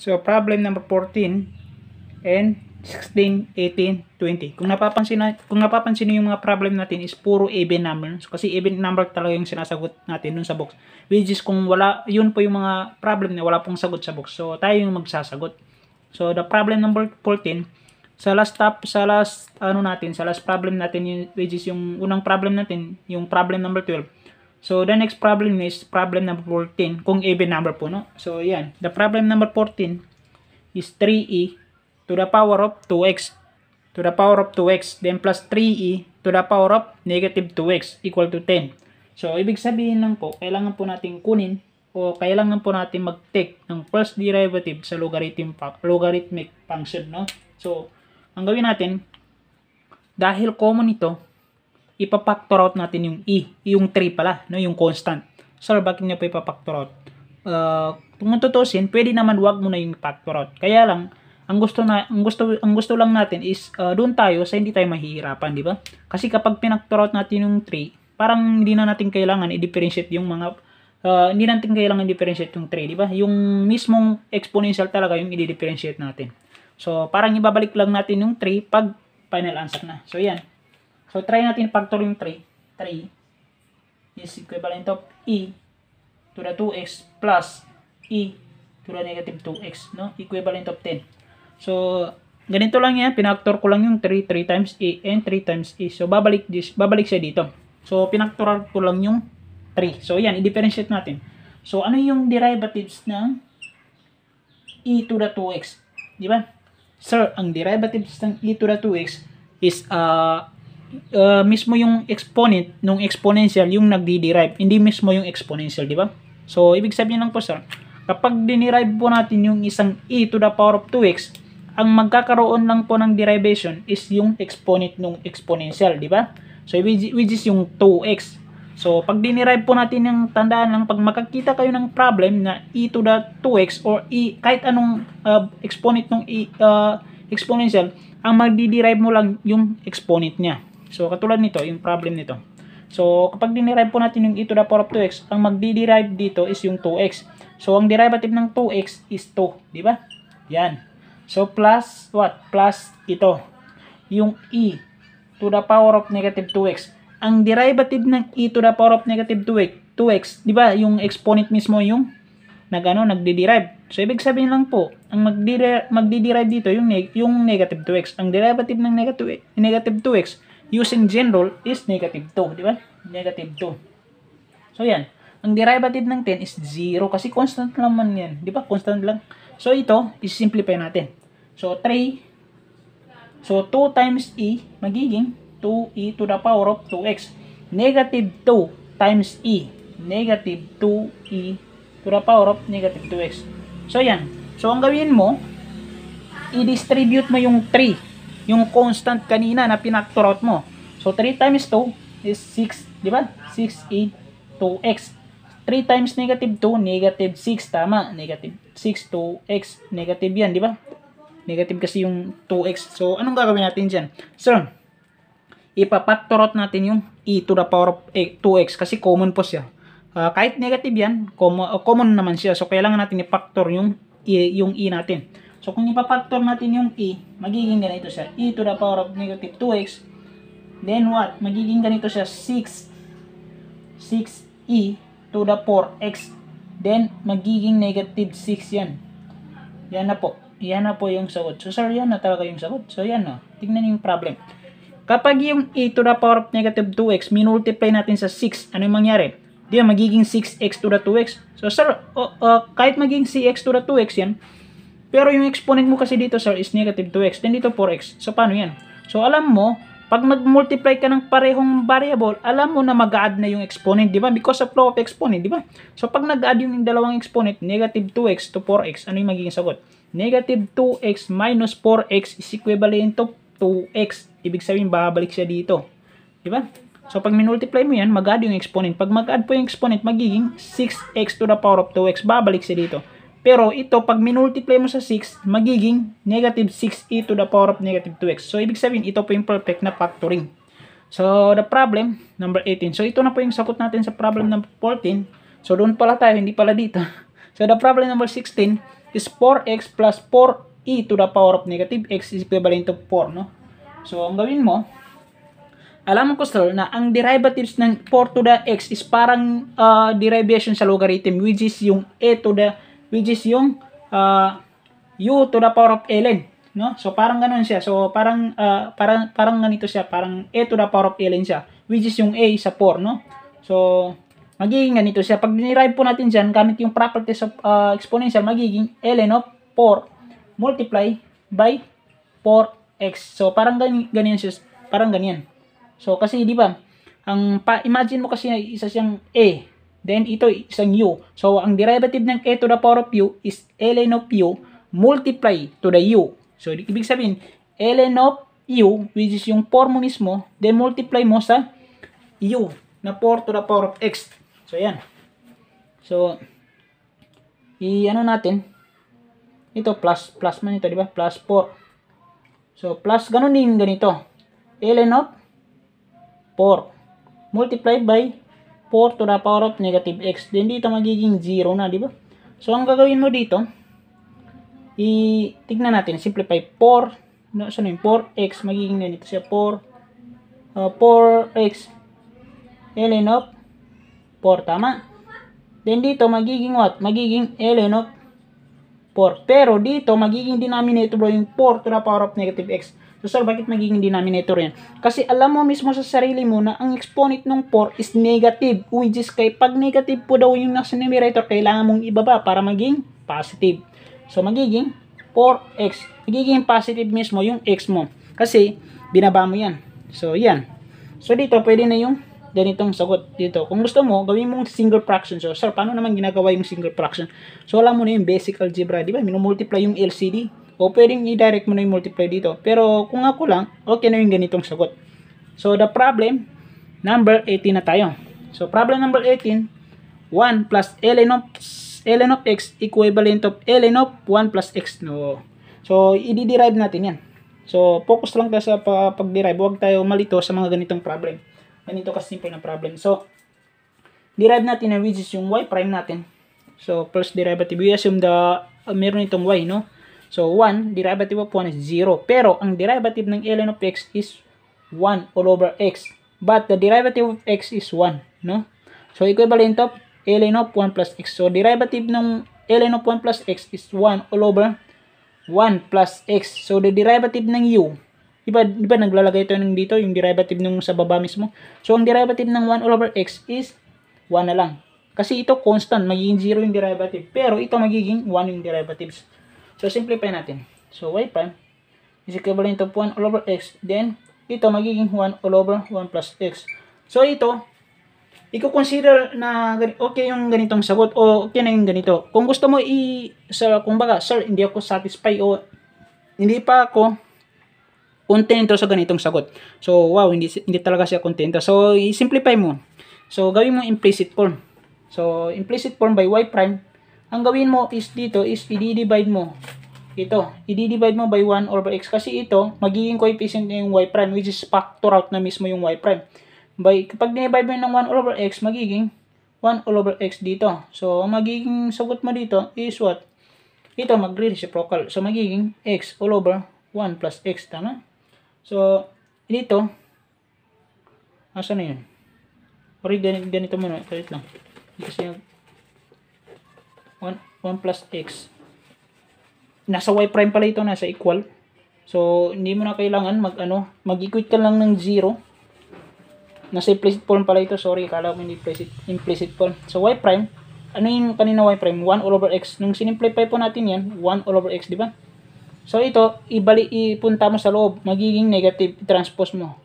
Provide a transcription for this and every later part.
So, problem number 14 and 16, 18, 20. Kung napapansin na, kung napapansin niyo yung mga problem natin is puro even number. So, kasi even number talaga yung sinasagot natin dun sa box. Which is kung wala, yun po yung mga problem na wala pong sagot sa box. So, tayo yung magsasagot. So, the problem number 14, sa last top, sa last, ano natin, sa last problem natin, yung, which is yung unang problem natin, yung problem number 12. So, the next problem is problem number 14, kung even number po, no? So, yan. The problem number 14 is 3e to the power of 2x to the power of 2x, then plus 3e to the power of negative 2x equal to 10. So, ibig sabihin lang po, kailangan po natin kunin o kailangan po natin mag-take ng first derivative sa logarithm, logarithmic function, no? So, ang gawin natin, dahil common ito, ipapactor out natin yung e, yung 3 pala, no, yung constant. Sir, bakit niyo pa ipapactor out? Uh, kung tutusin, pwede naman wag mo na yung factor out. Kaya lang, ang gusto na ang gusto ang gusto lang natin is uh, doon tayo sa hindi tayo mahihirapan, di ba? Kasi kapag pinactor out natin yung 3, parang hindi na natin kailangan i-differentiate yung mga uh, hindi natin kailangan i-differentiate yung 3, di ba? Yung mismong exponential talaga yung i-differentiate natin. So, parang ibabalik lang natin yung 3 pag final answer na. So, yan. So, try natin factor yung 3. 3 is equivalent of e to the 2x plus e to the negative 2x, no? Equivalent of 10. So, ganito lang yan. Pinactor ko lang yung 3, 3 times e and 3 times e. So, babalik, this, babalik siya dito. So, pinactor ko lang yung 3. So, yan. I-differentiate natin. So, ano yung derivatives ng e to the 2x? Di ba? Sir, ang derivatives ng e to the 2x is uh, uh, mismo yung exponent nung exponential yung nagdi-derive, hindi mismo yung exponential, di ba? So, ibig sabihin lang po sir, kapag dinerive po natin yung isang e to the power of 2x, ang magkakaroon lang po ng derivation is yung exponent nung exponential, di ba? So, which is yung 2x. So, pag dinerive po natin yung tandaan lang, pag makakita kayo ng problem na e to the 2x or e, kahit anong uh, exponent ng e, uh, exponential, ang magdi-derive mo lang yung exponent niya. So, katulad nito, yung problem nito. So, kapag dinerive po natin yung e to the power of 2x, ang magdi-derive dito is yung 2x. So, ang derivative ng 2x is 2, di ba? Yan. So, plus what? Plus ito. Yung e to the power of negative 2x. Ang derivative ng e to the power of negative 2x, 2x di ba? Yung exponent mismo yung nagano nagdi-derive. So, ibig sabihin lang po, ang magdi-derive dito yung, neg yung negative 2x. Ang derivative ng negative, negative 2x using general is negative 2, di ba? Negative 2. So, yan. Ang derivative ng 10 is 0 kasi constant naman yan. Di ba? Constant lang. So, ito, is-simplify natin. So, 3. So, 2 times e, magiging 2e to the power of 2x. Negative 2 times e. Negative 2e to the power of negative 2x. So, yan. So, ang gawin mo, i-distribute mo yung 3 yung constant kanina na pinactor mo. So, 3 times 2 is 6, di ba? 6, 8, 2x. 3 times negative 2, negative 6, tama. Negative 6, 2x, negative yan, di ba? Negative kasi yung 2x. So, anong gagawin natin dyan? So, ipapactor natin yung e to the power of 2x kasi common po siya. Uh, kahit negative yan, common, uh, common naman siya. So, kailangan natin i-factor yung, e, yung e natin. So, kung ipapactor natin yung e, magiging ganito siya. e to the power of negative 2x. Then what? Magiging ganito siya 6. 6e to the 4x. Then, magiging negative 6 yan. Yan na po. Yan na po yung sagot. So, sir, yan na talaga yung sagot. So, yan na. Tingnan yung problem. Kapag yung e to the power of negative 2x, minultiply natin sa 6, ano yung mangyari? Di magiging 6x to the 2x. So, sir, uh, uh, kahit maging cx to the 2x yan, pero yung exponent mo kasi dito, sir, is negative 2x. Then dito 4x. So, paano yan? So, alam mo, pag mag-multiply ka ng parehong variable, alam mo na mag-add na yung exponent, di ba? Because of law of exponent, di ba? So, pag nag-add yung dalawang exponent, negative 2x to 4x, ano yung magiging sagot? Negative 2x minus 4x is equivalent to 2x. Ibig sabihin, babalik siya dito. Di ba? So, pag minultiply mo yan, mag-add yung exponent. Pag mag-add po yung exponent, magiging 6x to the power of 2x. Babalik siya dito. Pero ito, pag minultiply mo sa 6, magiging negative 6e to the power of negative 2x. So, ibig sabihin, ito po yung perfect na factoring. So, the problem, number 18. So, ito na po yung sagot natin sa problem number 14. So, doon pala tayo, hindi pala dito. So, the problem number 16, is 4x plus 4e to the power of negative x is equivalent to 4, no? So, ang gawin mo, alam ko sir na ang derivatives ng 4 to the x is parang uh, derivation sa logarithm which is yung a to the which is yung uh, u to the power of ln no? So parang ganoon siya. So parang uh, parang parang ganito siya. Parang a to the power of ln siya which is yung a sa 4 no? So magiging ganito siya. Pag dinerive po natin diyan gamit yung properties of uh, exponential magiging ln of 4 multiply by 4x so parang ganyan siya. Parang ganyan. So, kasi di ba, ang pa, imagine mo kasi isa siyang A, then ito isang U. So, ang derivative ng A to the power of U is ln of U multiply to the U. So, ibig sabihin, ln of U, which is yung 4 mo mismo, then multiply mo sa U na 4 to the power of X. So, yan. So, i-ano natin, ito plus, plus man ito, di ba? Plus 4. So, plus, ganun din ganito. ln of 4 multiplied by 4 to the power of negative x. Then dito magiging 0 na, di ba? So, ang gagawin mo dito, i-tignan natin, simplify 4, no, so, yung 4x, magiging ganito siya, 4, uh, 4x, ln of 4, tama? Then dito, magiging what? Magiging ln of 4. Pero dito, magiging denominator yung 4 to the power of negative x. So, sir, bakit magiging denominator yan? Kasi alam mo mismo sa sarili mo na ang exponent ng 4 is negative. Which is kay pag negative po daw yung nasa numerator, kailangan mong ibaba para maging positive. So, magiging 4x. Magiging positive mismo yung x mo. Kasi, binaba mo yan. So, yan. So, dito, pwede na yung ganitong sagot dito. Kung gusto mo, gawin mong single fraction. So, sir, paano naman ginagawa yung single fraction? So, alam mo na yung basic algebra, di ba? Minumultiply yung LCD. O pwedeng i-direct mo na yung multiply dito. Pero kung ako lang, okay na yung ganitong sagot. So the problem, number 18 na tayo. So problem number 18, 1 plus ln of, ln of x equivalent of ln of 1 plus x. No. So i-derive natin yan. So focus lang tayo sa pag-derive. Huwag tayo malito sa mga ganitong problem. Ganito kasi simple na problem. So derive natin na which is yung y prime natin. So first derivative, we assume the uh, meron itong y, no? So, 1, derivative of 1 is 0. Pero, ang derivative ng ln of x is 1 all over x. But, the derivative of x is 1. No? So, equivalent of ln of 1 plus x. So, derivative ng ln of 1 plus x is 1 all over 1 plus x. So, the derivative ng u, Diba, diba naglalagay ito ng dito, yung derivative nung sa baba mismo. So, ang derivative ng 1 all over x is 1 na lang. Kasi ito constant, magiging 0 yung derivative. Pero ito magiging 1 yung derivatives. So, simplify natin. So, y prime is equivalent to 1 all over x. Then, ito magiging 1 all over 1 plus x. So, ito, i-consider na okay yung ganitong sagot o okay na yung ganito. Kung gusto mo i sa kung baga, sir, hindi ako satisfied o hindi pa ako kontento sa ganitong sagot. So, wow, hindi hindi talaga siya kontento. So, i-simplify mo. So, gawin mo implicit form. So, implicit form by y prime ang gawin mo is dito is i-divide mo. Ito, i-divide mo by 1 over x kasi ito, magiging coefficient na yung y prime which is factor out na mismo yung y prime. By, kapag divide mo ng 1 over x, magiging 1 all over x dito. So, ang magiging sagot mo dito is what? Ito, mag-reciprocal. So, magiging x all over 1 plus x. Tama? So, dito, asa na yun? Or ganito, ganito muna. Wait lang. Kasi 1, 1 plus x. Nasa y prime pala ito, nasa equal. So, hindi mo na kailangan mag, ano, mag-equate ka lang ng 0. Nasa implicit form pala ito. Sorry, kala ko hindi implicit, implicit form. So, y prime, ano yung kanina y prime? 1 all over x. Nung sinimplify po natin yan, 1 all over x, di ba? So, ito, ibali, ipunta mo sa loob. Magiging negative, transpose mo.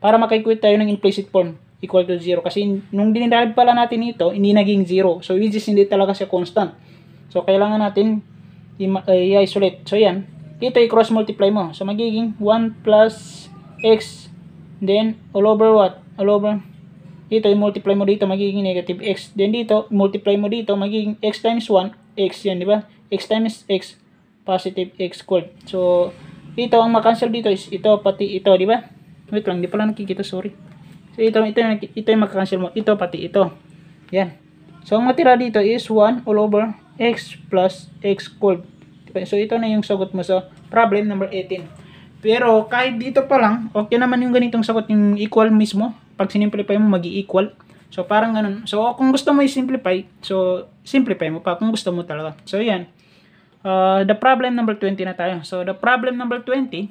Para makaequate tayo ng implicit form equal to 0. Kasi nung dinidrive pala natin ito, hindi naging 0. So, which is hindi talaga siya constant. So, kailangan natin i-isolate. So, yan. Ito, i-cross multiply mo. So, magiging 1 plus x. Then, all over what? All over. Dito, i-multiply mo dito, magiging negative x. Then, dito, multiply mo dito, magiging x times 1. x yan, di ba? x times x, positive x squared. So, dito, ang makancel dito is ito, pati ito, di ba? Wait lang, di pala nakikita, sorry. So, ito, ito, ito yung magka-cancel mo. Ito, pati ito. Yan. So, ang matira dito is 1 all over x plus x cubed. So, ito na yung sagot mo sa problem number 18. Pero, kahit dito pa lang, okay naman yung ganitong sagot, yung equal mismo. Pag sinimplify mo, mag equal So, parang ganun. So, kung gusto mo i-simplify, so, simplify mo pa kung gusto mo talaga. So, yan. Uh, the problem number 20 na tayo. So, the problem number 20,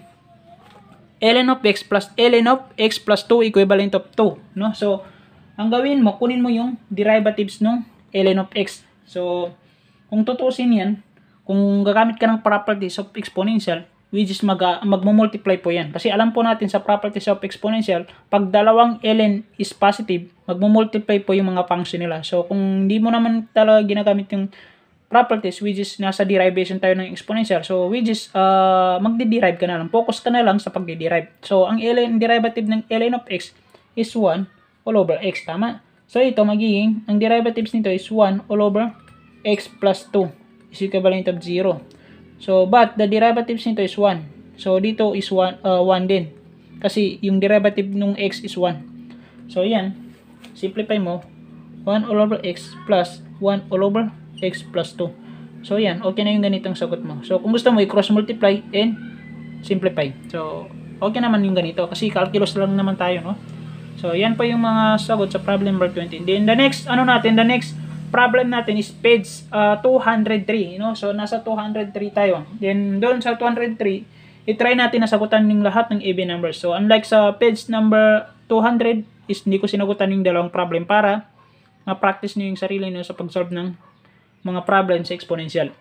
ln of x plus ln of x plus 2 equivalent of 2. No? So, ang gawin mo, kunin mo yung derivatives ng ln of x. So, kung tutusin yan, kung gagamit ka ng properties of exponential, which is mag, uh, magmumultiply po yan. Kasi alam po natin sa properties of exponential, pag dalawang ln is positive, magmumultiply po yung mga function nila. So, kung hindi mo naman talaga ginagamit yung properties, which is nasa derivation tayo ng exponential, so which is uh, magde-derive ka na lang. Focus ka na lang sa pagde-derive. So, ang ln derivative ng ln of x is 1 all over x, tama? So, ito magiging, ang derivatives nito is 1 all over x plus 2 is equivalent of 0. So, but the derivatives nito is 1. So, dito is 1, uh, 1 din. Kasi yung derivative nung x is 1. So, yan. Simplify mo. 1 all over x plus 1 all over x plus 2. So, yan. Okay na yung ganitong sagot mo. So, kung gusto mo, i-cross multiply and simplify. So, okay naman yung ganito. Kasi calculus lang naman tayo, no? So, yan pa yung mga sagot sa problem number 20. Then, the next, ano natin, the next problem natin is page uh, 203, you know? So, nasa 203 tayo. Then, doon sa 203, i-try natin na sagutan yung lahat ng even numbers. So, unlike sa page number 200, is hindi ko sinagutan yung dalawang problem para ma-practice nyo yung sarili nyo sa pag-solve ng mga problem sa exponential.